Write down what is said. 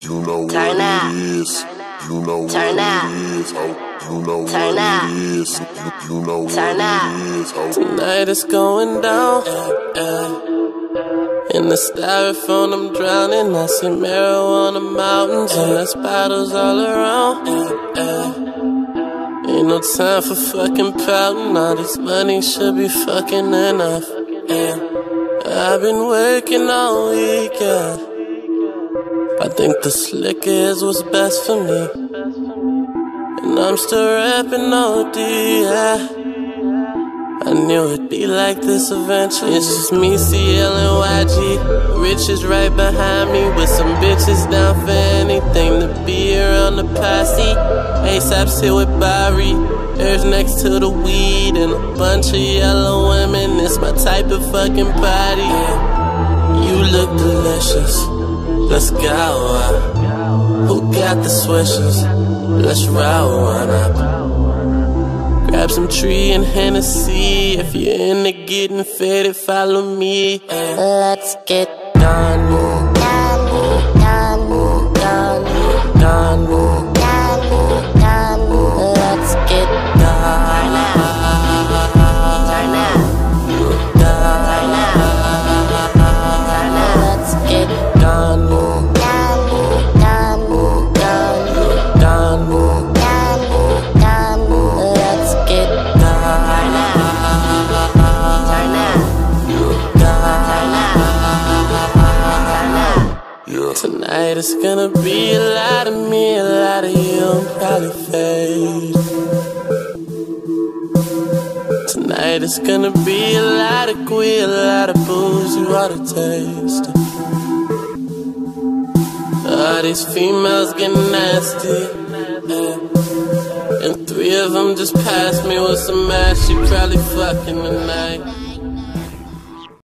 You know what Turn up. it is. You know Turn what up. it is. Oh, you know Turn what up. it is. You, you know Turn what up. it is. Oh. Tonight it's going down. In the styrofoam, I'm drowning. I see marijuana mountains and there's bottles all around. Ain't no time for fucking pouting. All this money should be fucking enough. I've been working all weekend. I think the slick is what's best for me. And I'm still rapping OD, yeah. I knew it'd be like this eventually. It's just me, CL, and YG. Rich is right behind me with some bitches down for anything to be around the posse. ASAP's here with Barry. There's next to the weed and a bunch of yellow women. It's my type of fucking party. You look delicious. Let's go. uh. Who got the swishes? Let's roll one up. Grab some tree and Hennessy. If you're into getting faded, follow me. Let's get. Done, Tonight it's gonna be a lot of me, a lot of you, and probably fade. Tonight it's gonna be a lot of queer, a lot of booze, you ought to taste. All these females getting nasty. And three of them just passed me with some ass, she probably fucking tonight.